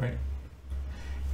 right?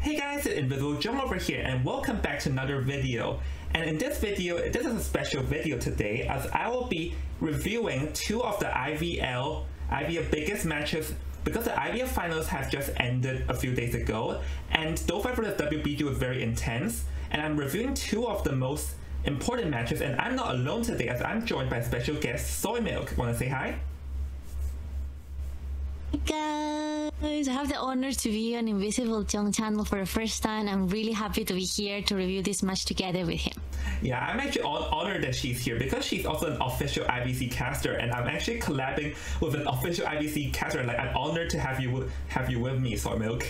Hey guys, it's Invisible Jong over here and welcome back to another video. And in this video, this is a special video today as I will be reviewing two of the IVL, IVL biggest matches because the IVL finals have just ended a few days ago and Do5 the WBG was very intense and I'm reviewing two of the most important matches and I'm not alone today as I'm joined by special guest Soy Milk. Wanna say hi? Hey guys, I have the honor to be on Invisible Jong channel for the first time. I'm really happy to be here to review this match together with him. Yeah, I'm actually honored that she's here because she's also an official IVC caster, and I'm actually collabing with an official IVC caster. Like, I'm honored to have you have you with me, Soy Milk.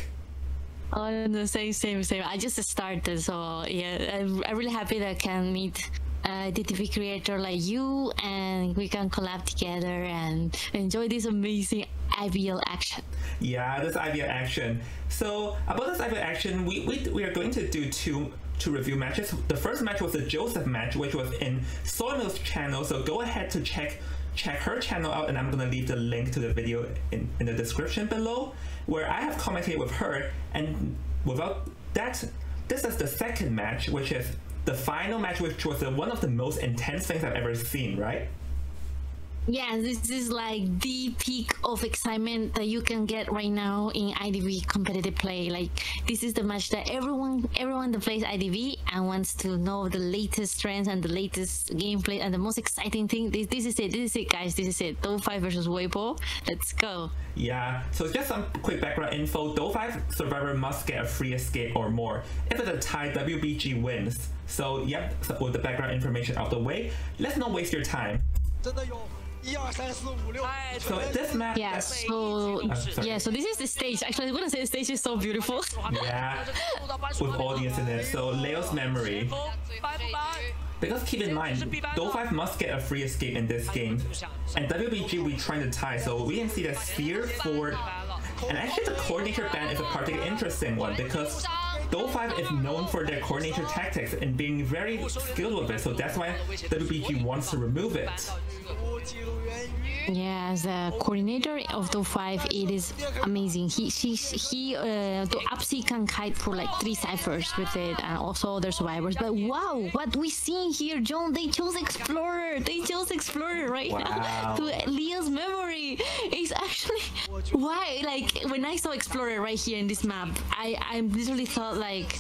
Oh, no, same, same, same. I just started, so yeah, I'm, I'm really happy that I can meet Uh, a DTV creator like you and we can collab together and enjoy this amazing IVL action. Yeah, this IVL action. So about this IVL action, we, we, we are going to do two two review matches. The first match was the Joseph match, which was in Soymilk's channel. So go ahead to check check her channel out and I'm gonna leave the link to the video in, in the description below where I have commented with her and without that this is the second match which is the final match which was one of the most intense things I've ever seen, right? Yeah, this is like the peak of excitement that you can get right now in IDV competitive play. Like this is the match that everyone everyone that plays IDV and wants to know the latest trends and the latest gameplay and the most exciting thing. This, this is it. This is it, guys. This is it. Do5 versus Weibo. Let's go. Yeah. So just some quick background info. Do5 survivor must get a free escape or more. If it's a tie, WBG wins. So yep, so with the background information out the way, let's not waste your time. So this map. Yeah. So yeah. So this is the stage. Actually, I'm gonna say the stage is so beautiful. yeah. With audience in it. So Leo's memory. Because keep in mind, Do5 must get a free escape in this game. And WBG we trying to tie, so we can see the Sphere for and actually the coordinator ban is a particularly interesting one because Do5 is known for their coordinator tactics and being very skilled with it, so that's why WBG wants to remove it. Yeah, as the coordinator of Do5, it is amazing. He she he uh, the Upsi can kite for like three ciphers with it, and also other survivors. But wow, what we see here, Jong? They chose Explorer. They chose Explorer right wow. now to Leo's memory. It's actually why like when I saw Explorer right here in this map, I I literally thought like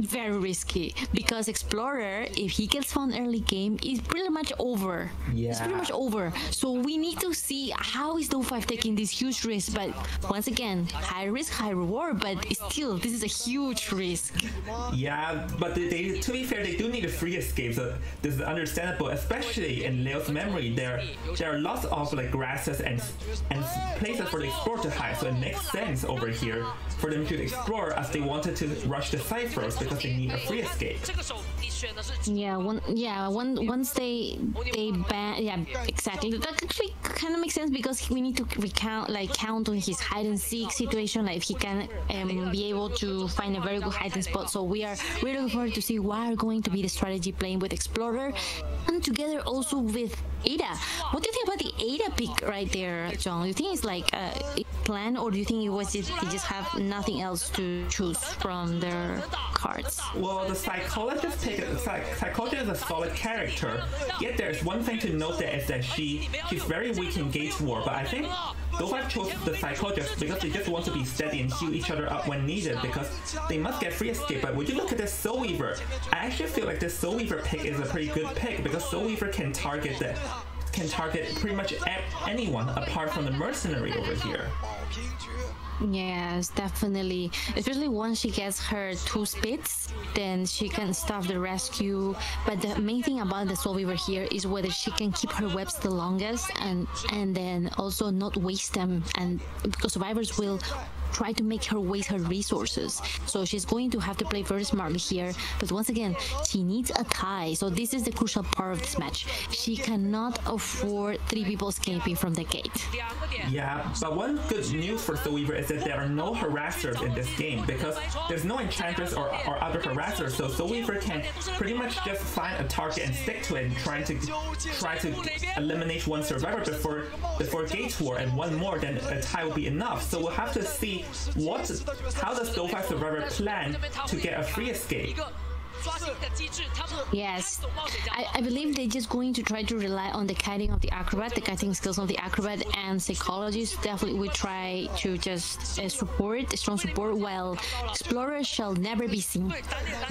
very risky because Explorer, if he gets found early game, is pretty much over. Yeah. It's pretty much over. So we need to see how is Do5 taking this huge risk. But once again, high risk, high reward. But still, this is a huge risk. Yeah, but they, they to be fair, they do need a free escape. So this is understandable, especially in Leo's memory. There there are lots of like grasses and and places for the explorer to hide. So it makes sense over here for them to explore as they wanted to rush the ciphers because they need a free escape. Yeah, one, yeah, one, once they they ban, yeah, exactly. That actually kind of makes sense because we need to recount, like, count on his hide and seek situation. Like, if he can um, be able to find a very good hiding spot. So we are really looking forward to see what are going to be the strategy playing with Explorer, and together also with Ada. What do you think about the Ada pick right there, Jong? Do you think it's like a plan, or do you think it was just just have nothing else to choose from their cards? Well, the psychologist pick psychologist is a solid character. Yet there's one thing to note there is that she she's very weak in Gate War, but I think Do5 chose the psychologist because they just want to be steady and heal each other up when needed because they must get free escape. But would you look at this Soul Weaver? I actually feel like this Soul Weaver pick is a pretty good pick because Soul Weaver can target the can target pretty much anyone apart from the mercenary over here. Yes, definitely. Especially once she gets her two spits, then she can stop the rescue. But the main thing about the Soul Weaver here is whether she can keep her webs the longest and and then also not waste them. And because survivors will try to make her waste her resources. So she's going to have to play very smartly here. But once again, she needs a tie. So this is the crucial part of this match. She cannot afford three people escaping from the gate. Yeah, but one good news for Soul Weaver is that there are no harassers in this game because there's no enchantress or, or other harassers. So Soul Weaver can pretty much just find a target and stick to it and trying to try to eliminate one survivor before before gate war and one more then a tie will be enough. So we'll have to see what, how does Do5 Survivor plan to get a free escape. Yes, I, I believe they're just going to try to rely on the kiting of the acrobat, the kiting skills of the acrobat, and psychologist definitely will try to just uh, support, strong support, while explorer shall never be seen.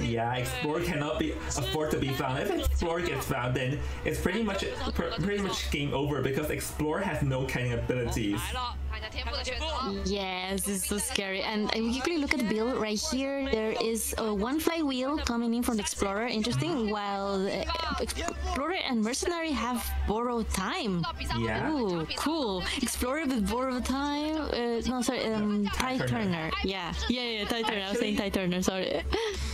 Yeah, explorer cannot be afford to be found. If explorer gets found, then it's pretty much pretty much game over because explorer has no kiting abilities. Yes, it's so scary. And if you quickly look at the build right here, there is a one flywheel coming in from the Explorer. Interesting. While the Explorer and Mercenary have borrowed time. Yeah. Ooh, cool. Explorer with borrowed time. Uh, no, sorry. Um, Tide Turner. Yeah. Yeah, yeah, Tide Turner. I was saying Tide Turner. Sorry.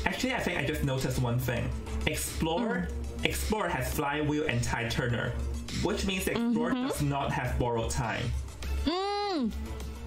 Actually, I think I just noticed one thing. Explorer, mm. Explorer has Flywheel and Tide Turner, which means Explorer mm -hmm. does not have borrowed time. Mm.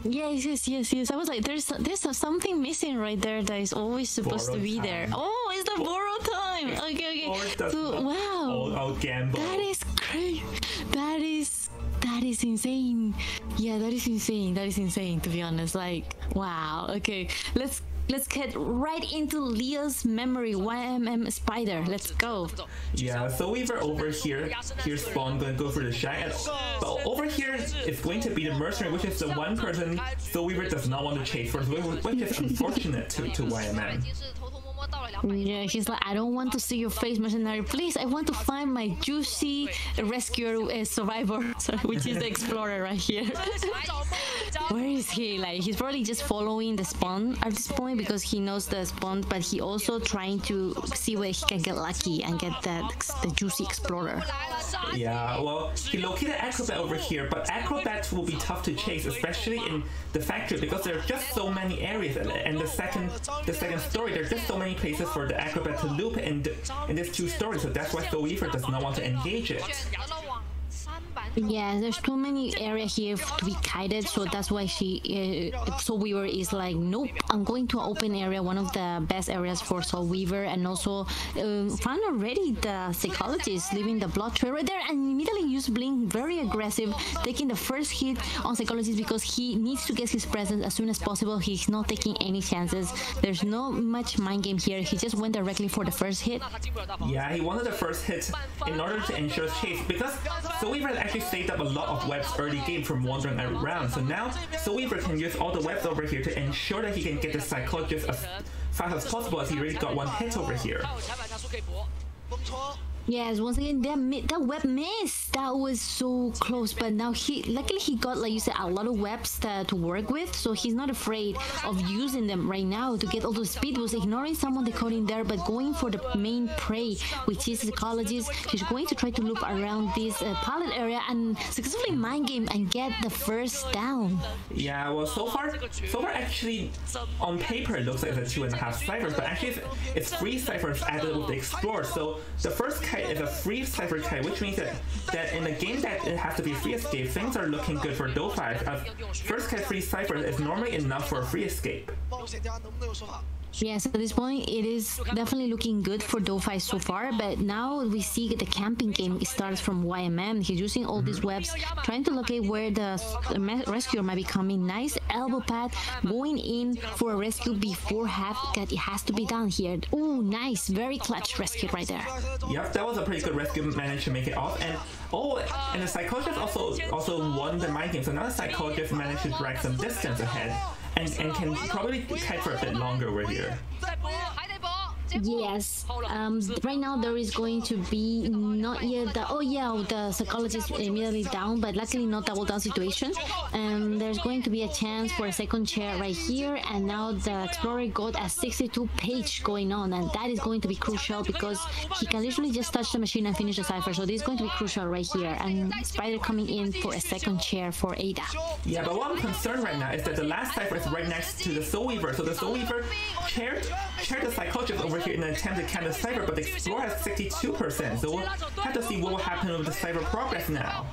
Yes, yes, yes, yes. I was like, there's there's something missing right there that is always supposed to be time. there. Oh, it's the borrow time. Okay, okay. So, wow. Old, old gamble. That is crazy. That is that is insane. Yeah, that is insane. That is insane. To be honest, like, wow. Okay, let's let's get right into Leo's memory YMM Spider. Let's go. Yeah, so we were over here. Here's Spawn gonna go for the shine. but over here it's going to be the mercenary, which is the one person Soul Weaver does not want to chase first, which is unfortunate to, to YMM. Yeah, he's like, I don't want to see your face, mercenary. Please, I want to find my juicy rescuer uh, survivor, which is the explorer right here. Where is he? Like, he's probably just following the spawn at this point because he knows the spawn, but he also trying to see where he can get lucky and get that the juicy explorer. Yeah, well, he located Acrobat over here, but Acrobat will be tough to chase, especially in the factory because there are just so many areas. And the second, the second story, there's just so many places for the Acrobat to loop in, the, in these two stories. So that's why Soul Weaver does not want to engage it. Yeah, there's too many area here to be kited, so that's why she, uh, Soul Weaver is like, nope, I'm going to open area, one of the best areas for Soul Weaver, and also uh, found already the psychologist leaving the blood trail right there, and immediately use Blink, very aggressive, taking the first hit on psychologist because he needs to get his presence as soon as possible. He's not taking any chances. There's no much mind game here. He just went directly for the first hit. Yeah, he wanted the first hit in order to ensure chase because Soul Weaver actually saved up a lot of webs early game from wandering around. So now Soul Weaver can use all the webs over here to ensure that he can get the psychologist as fast as possible as he already got one hit over here. Yes, once again, that that web missed. That was so close, but now he luckily he got like you said a lot of webs to, to work with, so he's not afraid of using them right now to get all the speed boosts, ignoring some of the coding there, but going for the main prey, which is the psychologist. He's going to try to loop around this uh, pallet area and successfully mind game and get the first down. Yeah, well, so far, so far actually on paper it looks like it's a two and a half ciphers, but actually it's, it's three ciphers added with the explorer. So the first kite is a free cipher kite, which means that, that in a game that it has to be free escape, things are looking good for Do5. As first kite free cipher is normally enough for a free escape. Yes, at this point, it is definitely looking good for Do5 so far, but now we see the camping game starts from YMM. He's using all these webs, trying to locate where the rescuer might be coming. Nice elbow pad, going in for a rescue before half that it has to be done here. Oh, nice, very clutch rescue right there. Yep, that was a pretty good rescue, managed to make it off. And oh, and the psychologist also also won the mind game, so now the psychologist managed to drag some distance ahead and, and can probably kite for a bit longer over here. Yes. Um, right now there is going to be not yet the oh yeah the psychologist immediately down, but luckily not double down situation. And there's going to be a chance for a second chair right here, and now the explorer got a 62 page going on, and that is going to be crucial because he can literally just touch the machine and finish the cipher. So this is going to be crucial right here, and Spider coming in for a second chair for Ada. Yeah, but what I'm concerned right now is that the last cipher is right next to the Soul Weaver, so the Soul Weaver chaired chaired the psychologist over here in an attempt to count the cipher, but the Explorer has 62%, so we'll have to see what will happen with the cipher progress now.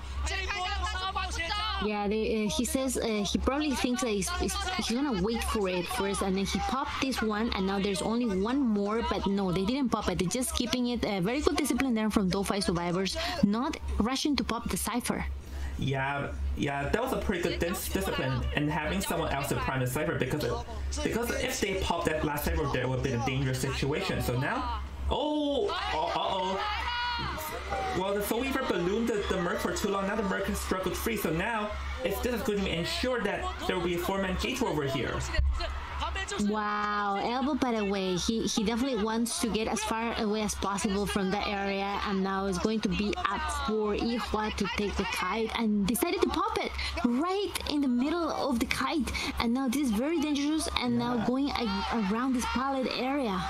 Yeah, they, uh, he says uh, he probably thinks that he's, he's, he's, gonna wait for it first, and then he popped this one, and now there's only one more, but no, they didn't pop it. They're just keeping it. Uh, very good discipline there from Do5 survivors, not rushing to pop the cipher. Yeah, yeah, that was a pretty good dis- discipline, and having someone else to prime the Cypher because it, because if they pop that last Cypher there, would be a dangerous situation. So now, oh, uh oh. Well, the Soul Weaver ballooned the, the Merc for too long. Now the Merc has struggled free. So now, if this is going to ensure that there will be a four-man gate over here. Wow, Elbow by the way, he, he definitely wants to get as far away as possible from that area and now is going to be up for Ihua to take the kite and decided to pop it right in the middle of the kite. And now this is very dangerous and now going around this pallet area.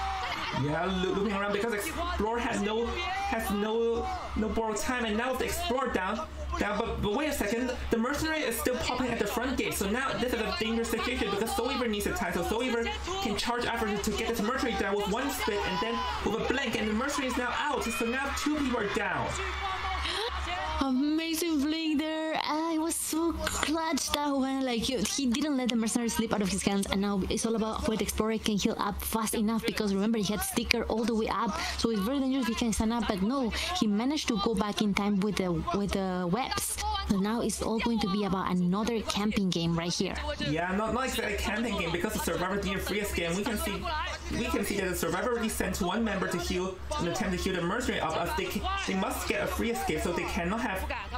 Yeah, looping around because Explore has no has no no borrowed time, and now the Explore down, down. But but wait a second, the Mercenary is still popping at the front gate, so now this is a dangerous situation because Soul needs a time. So Soul can charge after to get this Mercenary down with one spit and then with a blink, and the Mercenary is now out. So now two people are down. Amazing blink there. I was so clutch that one. Like he, he didn't let the mercenary slip out of his hands, and now it's all about whether Explorer can heal up fast enough because remember he had sticker all the way up, so it's very dangerous he can stand up. But no, he managed to go back in time with the with the webs. So now it's all going to be about another camping game right here. Yeah, not, not exactly a camping game because the Survivor near free escape. We can see we can see that the Survivor already sent one member to heal and attempt to heal the mercenary up as they they must get a free escape, so they cannot have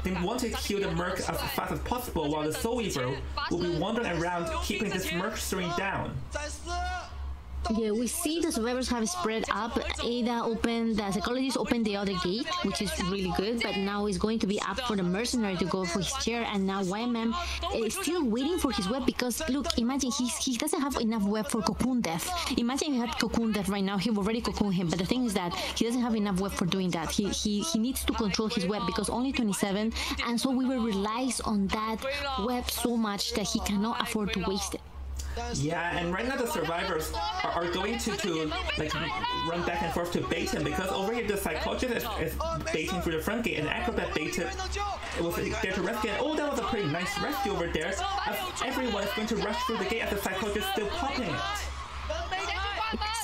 they want to kill the merc as fast as possible while the Soul Weaver will be wandering around keeping this mercenary down. Yeah, we see the survivors have spread up. Ada opened, the psychologist opened the other gate, which is really good, but now it's going to be up for the mercenary to go for his chair, and now YMM is still waiting for his web because, look, imagine he's, he doesn't have enough web for Cocoon Death. Imagine he had Cocoon Death right now, he already cocoon him, but the thing is that he doesn't have enough web for doing that. He, he, he needs to control his web because only 27, and so we will rely on that web so much that he cannot afford to waste it. Yeah, and right now the survivors are, are, going to, to like run back and forth to bait him because over here the psychologist is, is baiting through the front gate and Acrobat baited it was there to rescue. Oh, that was a pretty nice rescue over there. As everyone is going to rush through the gate as the psychologist is still popping.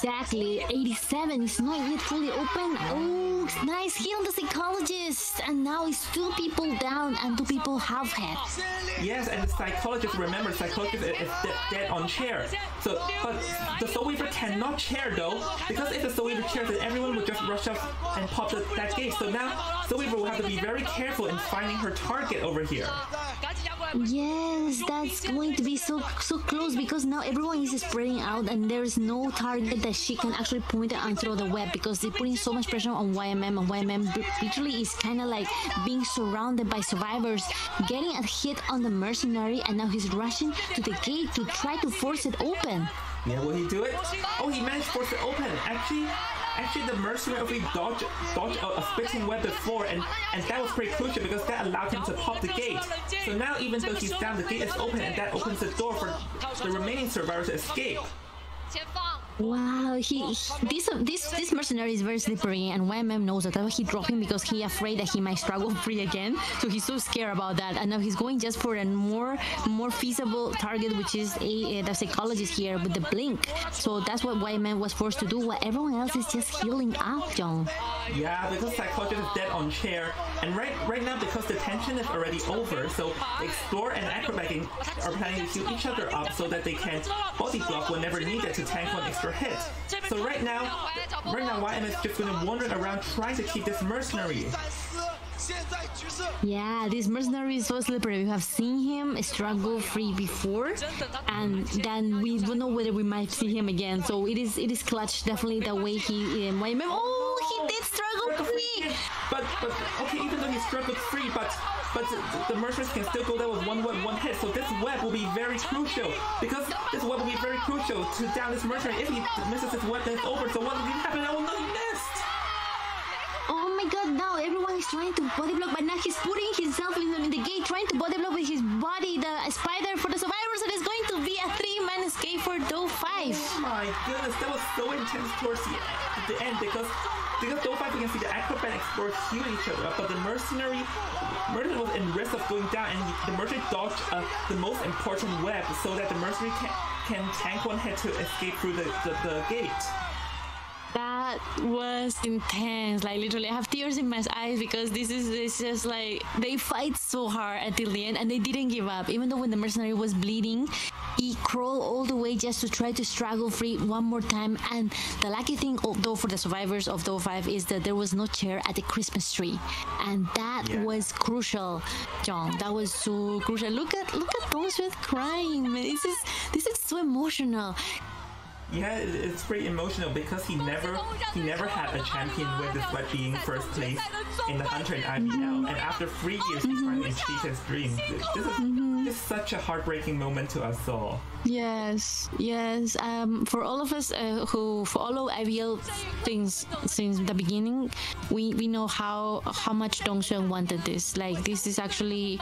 Exactly. 87 is not yet fully open. Oh, nice heal the psychologist. And now it's two people down and two people half head. Yes, and the psychologist, remember, psychologist is dead on chair. So, but the Soul Weaver cannot chair though, because if the Soul Weaver chairs, then everyone would just rush up and pop the, that gate. So now, Soul Weaver will have to be very careful in finding her target over here. Yes, that's going to be so so close because now everyone is spreading out and there is no target that she can actually point and throw the web because they're putting so much pressure on YMM and YMM literally is kind of like being surrounded by survivors, getting a hit on the mercenary and now he's rushing to the gate to try to force it open. Yeah, will he do it? Oh, he managed to force it open. Actually, actually the mercenary already dodged, dodged a, a spitting web before, and, and that was pretty crucial because that allowed him to pop the gate. So now even though he's down, the gate is open, and that opens the door for the remaining survivors to escape. Wow, he, he, this this this mercenary is very slippery, and YMM knows that. That's why He dropped him because he afraid that he might struggle free again. So he's so scared about that, and now he's going just for a more more feasible target, which is a, a the psychologist here with the blink. So that's what YMM was forced to do. While everyone else is just healing up, Jong. Yeah, because psychologist is dead on chair, and right right now because the tension is already over, so Explore and Acrobat are planning to heal each other up so that they can body block whenever needed to tank one extra hit. So right now, right now YM is just gonna wander around trying to keep this mercenary. Yeah, this mercenary is so slippery. We have seen him struggle free before, and then we don't know whether we might see him again. So it is it is clutch definitely the way he um, oh he did struggle free. But but okay, even though he struggled free, but but the, merchants can still go there with one web, one hit. So this web will be very crucial because this web will be very crucial to down this merchant. If he misses this web, then it's over. So what will happen? Oh no, he missed. Oh my god, now everyone is trying to body block, but now he's putting himself in the, in the gate, trying to body block with his body, the spider for the survivors, and it's going to be a three-man escape for Doe 5. Oh my goodness, that was so intense towards the, the end because Do5 you can see the acrobat explorers heal each other but the mercenary mercenary was in risk of going down, and the mercenary dodged uh, the most important web so that the mercenary can, can tank one hit to escape through the, the, the gate. That was intense. Like literally, I have tears in my eyes because this is this just like they fight so hard until the end, and they didn't give up. Even though when the mercenary was bleeding, he crawled all the way just to try to struggle free one more time. And the lucky thing, although for the survivors of the 05, is that there was no chair at the Christmas tree, and that Yeah. was crucial, Jong. That was so crucial. Look at look at Xuan crying, man. This is this is so emotional. Yeah, it's pretty emotional because he never he never had a champion win despite being first place in the Hunter and IPL, and after three years he finally achieved his dream. This is just such a heartbreaking moment to us all. Yes, yes. Um, for all of us uh, who follow IVL things since the beginning, we, we know how how much Dong Xuan wanted this. Like this is actually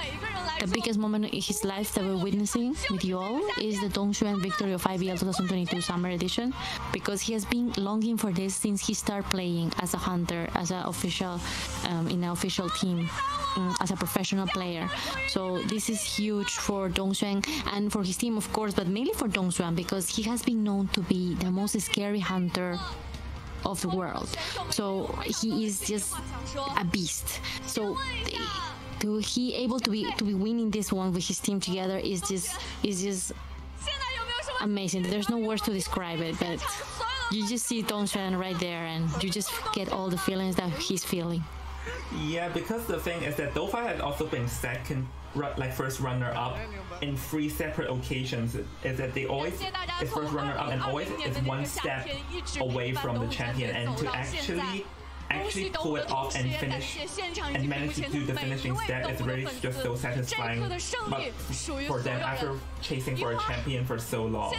the biggest moment in his life that we're witnessing with you all is the Dong Xuan victory of IVL 2022 Summer Edition, because he has been longing for this since he started playing as a hunter, as an official um, in an official team um, as a professional player. So this is huge for Dong Xuan and for his team, of course, but mainly for Dong Xuan because he has been known to be the most scary hunter of the world. So he is just a beast. So to he able to be to be winning this one with his team together is just is just amazing. There's no words to describe it, but you just see Dong Xuan right there, and you just get all the feelings that he's feeling. Yeah, because the thing is that Do5 had also been second, like first runner up in three separate occasions. Is that they always is first runner up and always is one step away from the champion, and to actually actually pull it off and finish and manage to do the finishing step is really just so satisfying but for them after chasing for a champion for so long.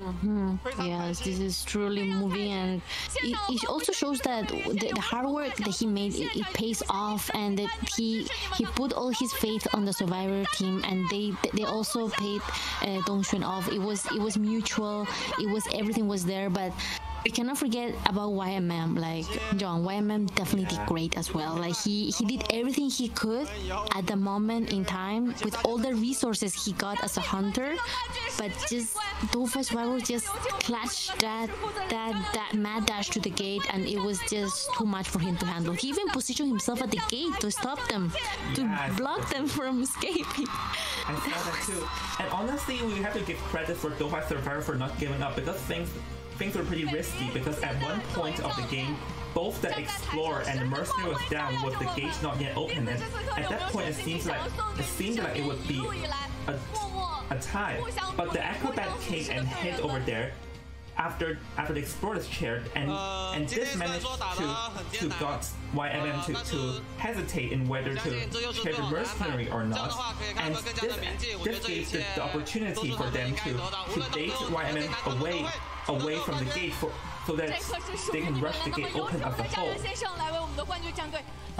Mm -hmm. Yes, this is truly moving, and it, it also shows that the, the, hard work that he made it, it, pays off, and that he he put all his faith on the survivor team, and they they also paid uh, Dong Xuan off. It was it was mutual. It was everything was there, but we cannot forget about YMM. Like Jong, YMM definitely did great as well. Like he he did everything he could at the moment in time with all the resources he got as a hunter, but just Do5 Survivor just clutched that that that mad dash to the gate, and it was just too much for him to handle. He even positioned himself at the gate to stop them, to Yes. block them from escaping. I saw that too. And honestly, we have to give credit for Doha Survivor for not giving up because things things were pretty risky. Because at one point of the game, both the Explorer and the Mercenary was down with the gate not yet open. And at that point, it seems like it seemed like it would be a, a tie. But the Acrobat came and hit over there. After after the explorer's chair and and this managed to to got YMM to, to hesitate in whether to chair the mercenary or not and this this gave the, the opportunity for them to to bait YMM away away from the gate for so that they can rush the gate open as a whole.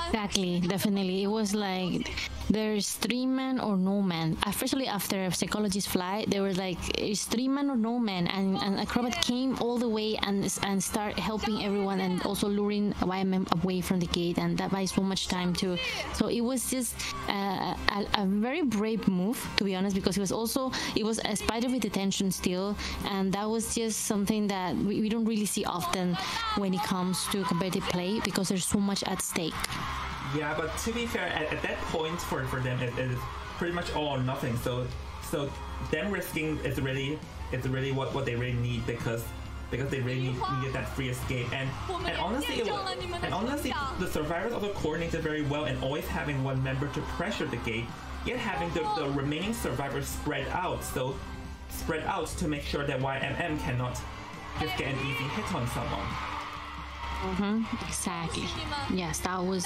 Exactly, definitely. It was like there's three men or no men. Especially after psychologist flight, there were like, it's three men or no men, And, and acrobat came all the way and and start helping everyone and also luring YMM away from the gate. And that buys so much time too. So it was just uh, a, a, very brave move, to be honest, because it was also, it was a spider with attention still. And that was just something that we, we don't really see often when it comes to competitive play because there's so much at stake. Yeah, but to be fair, at, at that point for, for them, it, it is pretty much all or nothing. So so them risking is really is really what, what they really need because because they really need, needed that free escape and and honestly it, and honestly the survivors also coordinated very well and always having one member to pressure the gate yet having the, the remaining survivors spread out so spread out to make sure that YMM cannot just get an easy hit on someone. Mm-hmm. Exactly. Yes, that was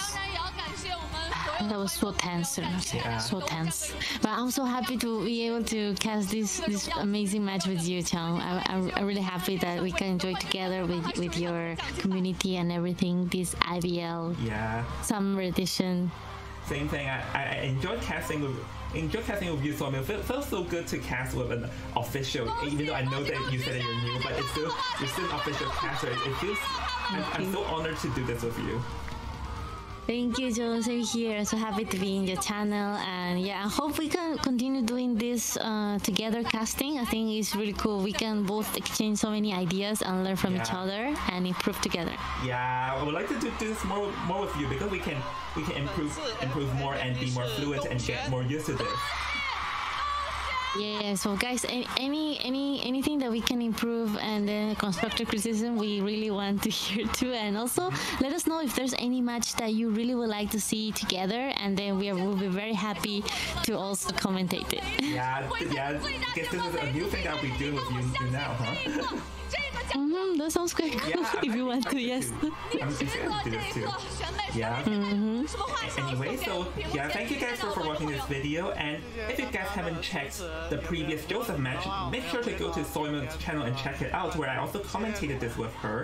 that was so tense, yeah. so tense. But I'm so happy to be able to cast this this amazing match with you, Chang. I'm, I'm really happy that we can enjoy together with with your community and everything. This IVL yeah. summer edition. Same thing. I, I enjoyed casting with enjoyed casting with you, so I mean, it feels so good to cast with an official. Even though I know that you said that you're new, but it's still you're still an official caster. It, it feels. I'm, I'm so honored to do this with you. Thank you, Joseph. Here, so happy to be in your channel, and yeah, I hope we can continue doing this uh, together casting. I think it's really cool. We can both exchange so many ideas and learn from each other and improve together. Yeah, I would like to do, do this more more with you because we can we can improve improve more and be more fluent and get more used to this. Yeah. So, guys, any any any anything that we can improve and then constructive criticism, we really want to hear too. And also, let us know if there's any match that you really would like to see together, and then we are, will be very happy to also commentate it. Yeah, th- yeah. Guess this is a new thing that we do with you, you now, huh? Mm -hmm, that sounds quite cool yeah, if you want to, yes. yeah. Mm -hmm. Anyway, so yeah, thank you guys for watching this video. And if you guys haven't checked the previous Joseph match, make sure to go to Soymilk's channel and check it out, where I also commentated this with her.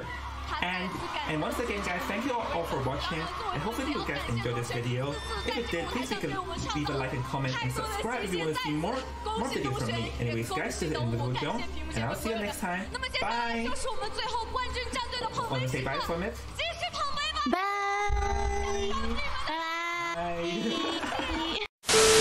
And, and once again guys, thank you all for watching and hopefully you guys enjoyed this video. If you did, please leave a like and comment and subscribe if you want to see more, more videos from me. Anyways guys, this is the end of the film and I'll see you next time. Bye! Want to say bye from it? Bye! Bye! bye.